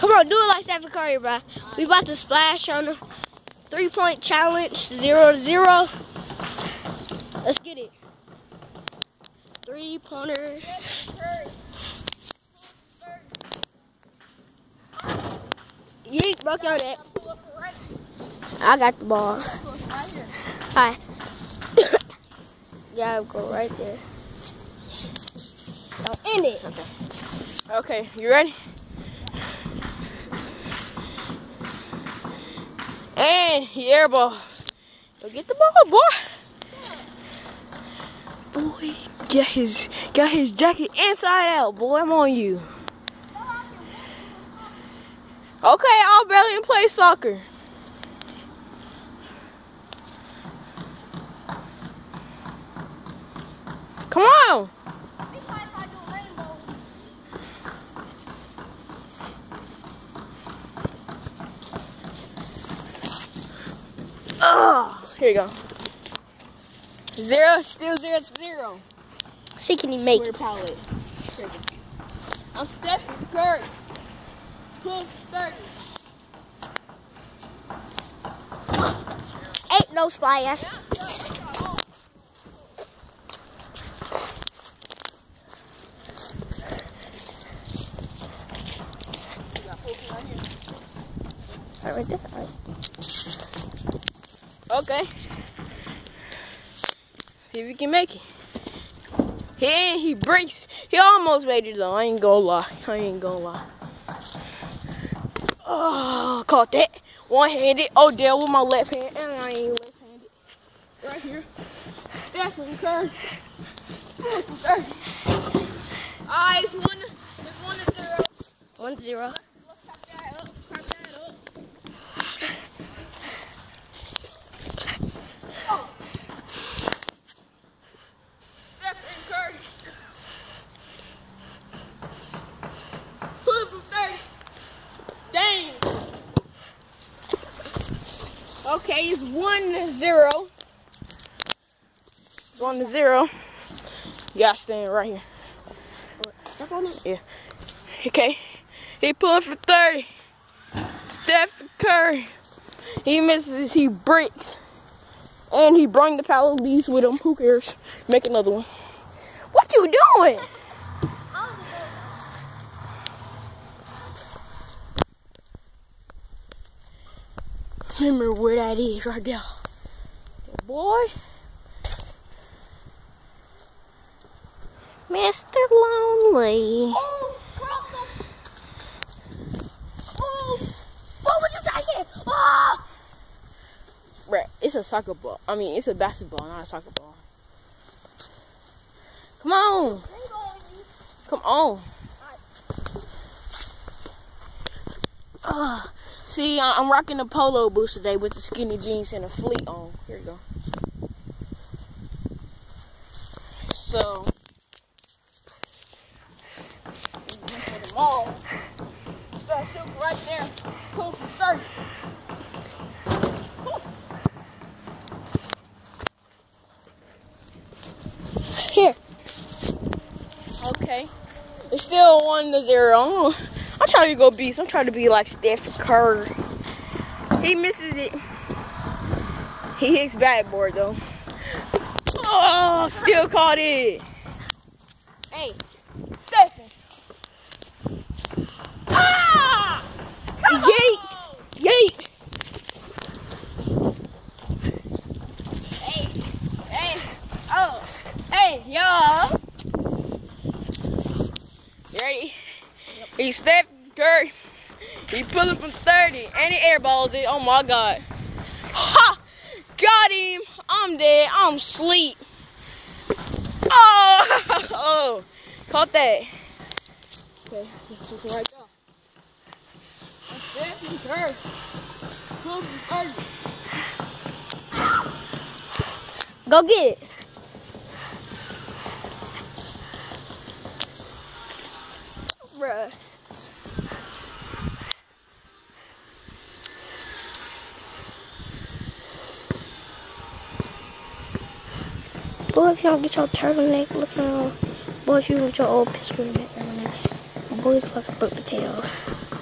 Come on, do it like Stephen Curry, bro. We about to splash on the three-point challenge, zero to zero. Let's get it. Three-pointer. Yeet, broke your neck. I got the ball. Hi. yeah, I'll go right there. Now end it. Okay. Okay, you ready? And he airball. Go get the ball, boy. Boy, get his got his jacket inside out, boy. I'm on you. Okay, I'll barely play soccer. Come on. Oh, here you go. Zero, still zero zero. See, can he make Clear it? palette. Here you go. I'm Stephen Curry. Cool 30. Ain't no splash. All right, right there. All right. Okay. See if he can make it. He he breaks. He almost made it though. I ain't gonna lie. I ain't gonna lie. Oh, caught that. One handed. Oh, Odell with my left hand. And I ain't left handed. Right here. Stephen Curry. Alright, it's one, it's one to zero. One zero. Let's pop that up. Pop that up. Stephen Curry. Put it from 30. Dang. It's one to zero. It's one to zero. You gotta stand right here. Yeah. Okay. He pulling for 30. Stephen Curry. He misses, he breaks. And he bring the power leaves with him. Who cares? Make another one. What you doing? Remember where that is right there. Boy. Mr. Lonely. Oh, Oh, what was you taking? Oh! Bruh, it's a soccer ball. I mean, it's a basketball, not a soccer ball. Come on. Come on. Ah, see, I'm rocking the polo boots today with the skinny jeans and a fleet on. Here we go. So, mall. That silk right there. Cool for 30. Here. Okay. It's still one to zero. I'm trying to go beast. I'm trying to be like Stephen Curry. He misses it. He hits bad board though. Oh, still caught it. Hey, Stephen. Ah! Yeet! Yeet! Hey, hey, oh, hey, y'all. You ready? He Stephen Curry. He pulling from 30 and he airballs it. Oh my god. Ha! Got him. I'm dead. I'm sleep. Oh! oh. Caught that. Okay, this is right there. That's Stephen Curry. Pulling from 30. Go get it. Bruh. Boy, if you don't get your turtleneck looking on, boy, if you want your old pistol neck on, boy, fucking put potato.